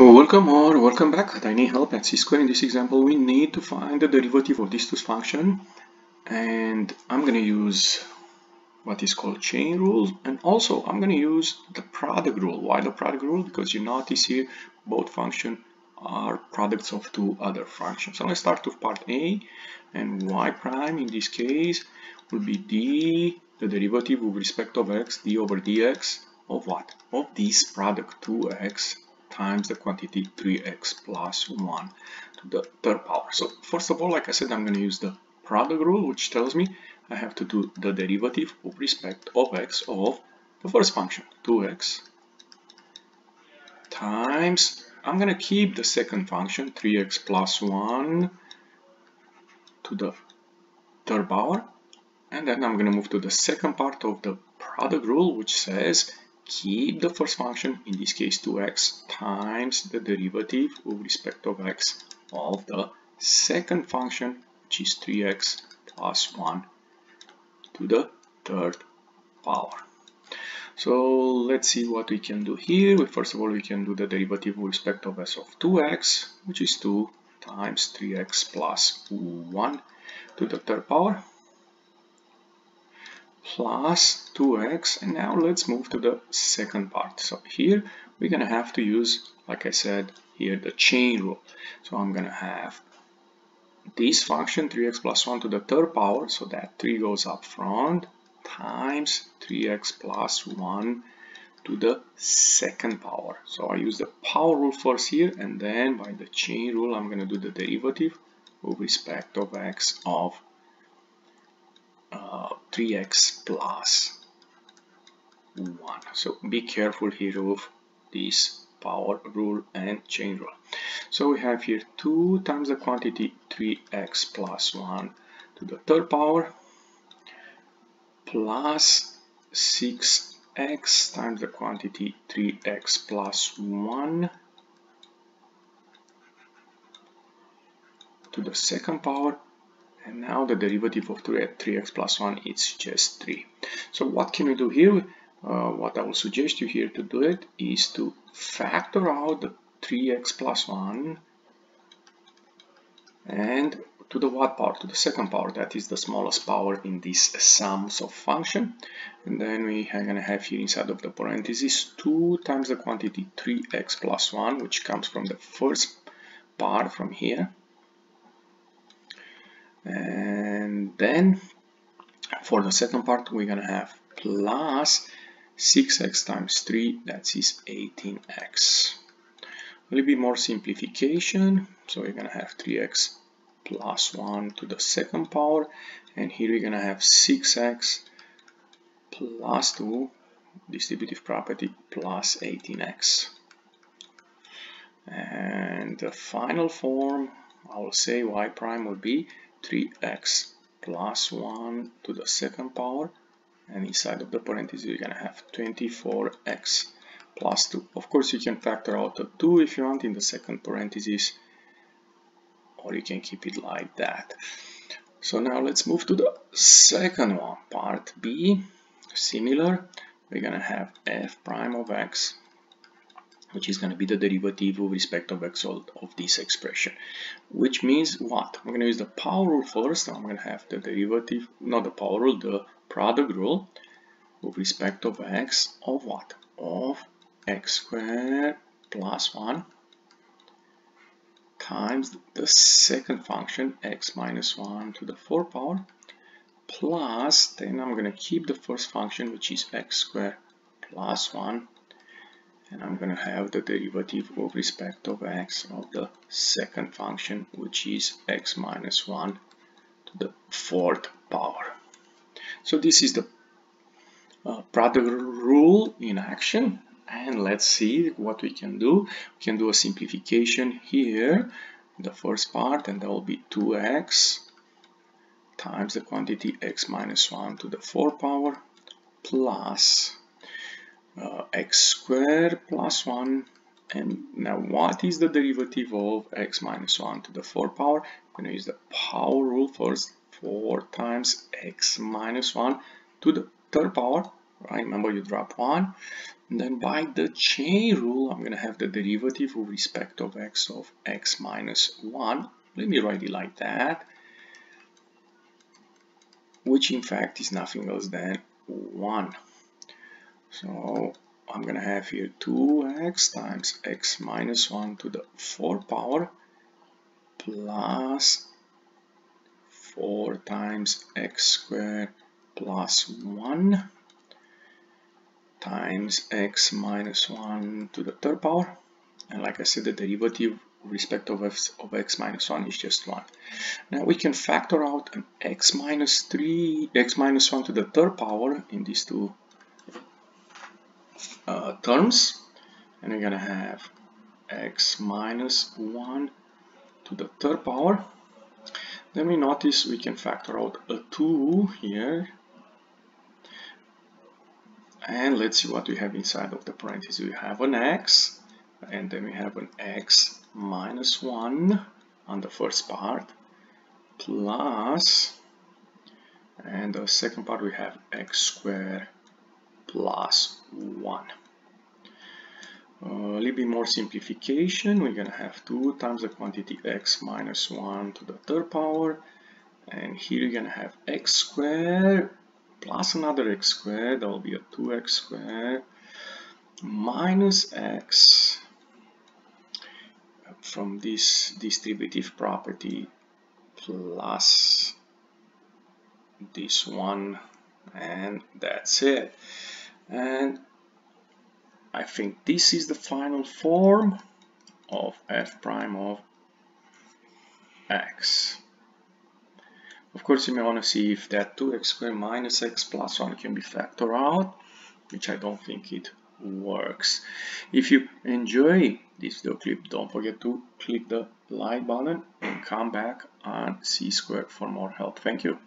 Welcome or welcome back. I need help at c-square. In this example, we need to find the derivative of this two function and I'm going to use what is called chain rule and also I'm going to use the product rule. Why the product rule? Because you notice here both functions are products of two other functions. So let's start with part A and y prime in this case will be d, the derivative with respect of x, d over dx of what? Of this product 2x times the quantity 3x plus 1 to the third power. So first of all, like I said, I'm going to use the product rule, which tells me I have to do the derivative with respect of x of the first function, 2x times, I'm going to keep the second function, 3x plus 1 to the third power, and then I'm going to move to the second part of the product rule, which says keep the first function, in this case 2x, times the derivative with respect of x of the second function, which is 3x plus 1 to the third power. So let's see what we can do here. First of all, we can do the derivative with respect of s of 2x, which is 2 times 3x plus 1 to the third power plus 2x and now let's move to the second part. So here we're gonna have to use like I said here the chain rule. So I'm gonna have this function 3x plus 1 to the third power so that 3 goes up front times 3x plus 1 to the second power. So I use the power rule first here and then by the chain rule I'm gonna do the derivative with respect of x of uh, 3x plus 1. So be careful here with this power rule and chain rule. So we have here 2 times the quantity 3x plus 1 to the third power plus 6x times the quantity 3x plus 1 to the second power and now the derivative of 3, 3x plus 1 is just 3 so what can we do here? Uh, what I will suggest you here to do it is to factor out the 3x plus 1 and to the what power? To the second power that is the smallest power in this sums of function. And then we are going to have here inside of the parentheses 2 times the quantity 3x plus 1 which comes from the first part from here and then for the second part we're gonna have plus 6x times 3 that is 18x a little bit more simplification. So we're gonna have 3x plus 1 to the second power. And here we're gonna have 6x plus 2 distributive property plus 18x and the final form I will say y prime will be 3x plus 1 to the second power and inside of the parentheses you're gonna have 24x plus 2 of course you can factor out the 2 if you want in the second parenthesis or you can keep it like that. So now let's move to the second one part b. Similar we're gonna have f prime of x which is going to be the derivative with respect of x of this expression. Which means what? I'm going to use the power rule first I'm going to have the derivative not the power rule the product rule with respect of x of what? Of x squared plus 1 times the second function x minus 1 to the 4 power plus then I'm going to keep the first function which is x squared plus 1 and I'm going to have the derivative with respect of x of the second function which is x minus 1 to the fourth power. So this is the uh, product rule in action and let's see what we can do. We can do a simplification here the first part and that will be 2x times the quantity x minus 1 to the 4 power plus uh, x squared plus 1 and now what is the derivative of x minus 1 to the 4 power? I'm going to use the power rule first 4 times x minus 1 to the third power right remember you drop 1 and then by the chain rule I'm going to have the derivative with respect of x of x minus 1. Let me write it like that, which in fact is nothing else than 1. So I'm to have here 2x times x minus 1 to the 4 power plus 4 times x squared plus 1 times x minus 1 to the third power and like I said the derivative respect of, f of x minus 1 is just 1. Now we can factor out an x minus 3, x minus 1 to the third power in these two uh, terms. And we're gonna have x minus 1 to the third power. Then we notice we can factor out a 2 here. And let's see what we have inside of the parentheses. We have an x and then we have an x minus 1 on the first part plus and the second part we have x squared plus 1 uh, a little bit more simplification. We're gonna have 2 times the quantity x minus 1 to the third power. And here you're gonna have x squared plus another x squared. That will be a 2x squared minus x from this distributive property plus this one. And that's it and I think this is the final form of f prime of x. Of course, you may want to see if that 2x squared minus x plus 1 can be factored out, which I don't think it works. If you enjoy this video clip, don't forget to click the like button and come back on C squared for more help. Thank you.